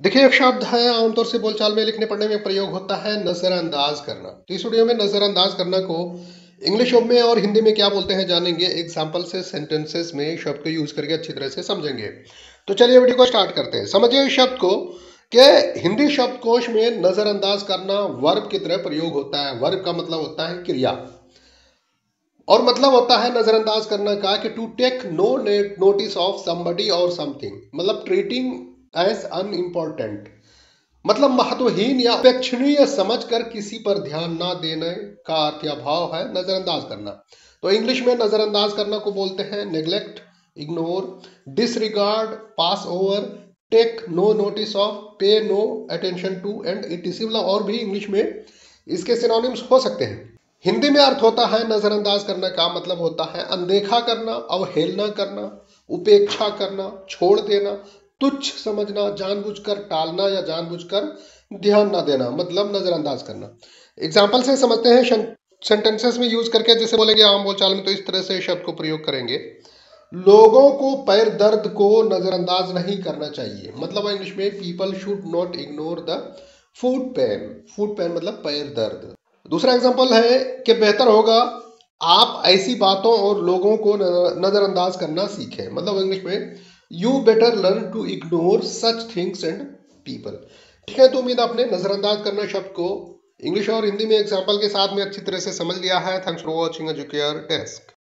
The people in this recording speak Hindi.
देखिए, एक शब्द है आमतौर से बोलचाल में, लिखने पढ़ने में प्रयोग होता है नज़रअंदाज करना। तो इस वीडियो में नज़रअंदाज करना को इंग्लिश में और हिंदी में क्या बोलते हैं जानेंगे? एग्ज़ाम्पल से सेंटेंसेस में शब्द को यूज़ करके अच्छी तरह से समझेंगे। तो चलिए वीडियो को स्टार्ट करते हैं। समझिए शब्द को कि हिंदी शब्द कोश में नज़रअंदाज करना वर्ब की तरह प्रयोग होता है। वर्ब का मतलब होता है क्रिया। और मतलब होता है नज़रअंदाज करना का कि to take no notice of somebody और समथिंग मतलब ट्रीटिंग एज अनइम्पॉर्टेंट मतलब महत्वहीन या अपेक्षणीय समझकर किसी पर ध्यान ना देने का अर्थ या भाव है? नजरअंदाज करना। तो इंग्लिश में नजरअंदाज करना को बोलते हैं neglect ignore disregard pass over take no notice of pay no attention to and it मतलब और भी इंग्लिश में इसके सिनोनिम्स हो सकते हैं। हिंदी में अर्थ होता है नजरअंदाज करने का मतलब होता है अनदेखा करना, अवहेलना करना, उपेक्षा करना, छोड़ देना तुच्छ समझना, जानबूझकर टालना या जानबूझकर ध्यान ना देना मतलब नजरअंदाज करना। एग्ज़ाम्पल से समझते हैं सेंटेंसेस में यूज़ करके जैसे बोलेंगे, आम बोलचाल में तो इस तरह से शब्द को प्रयोग करेंगे। लोगों को पैर दर्द को नजरअंदाज नहीं करना चाहिए। मतलब इंग्लिश में people should not ignore the foot pain foot pain मतलब पैर दर्द। दूसरा एग्ज़ाम्पल है कि बेहतर होगा, आप ऐसी बातों और लोगों को नजरअंदाज करना सीखें। मतलब इंग्लिश में you better learn to ignore such things and people ठीक है तो उम्मीद आपने नजरअंदाज करना शब्द को इंग्लिश और हिंदी में एग्ज़ाम्पल के साथ में अच्छी तरह से समझ लिया है। Thanks for watching Educare desk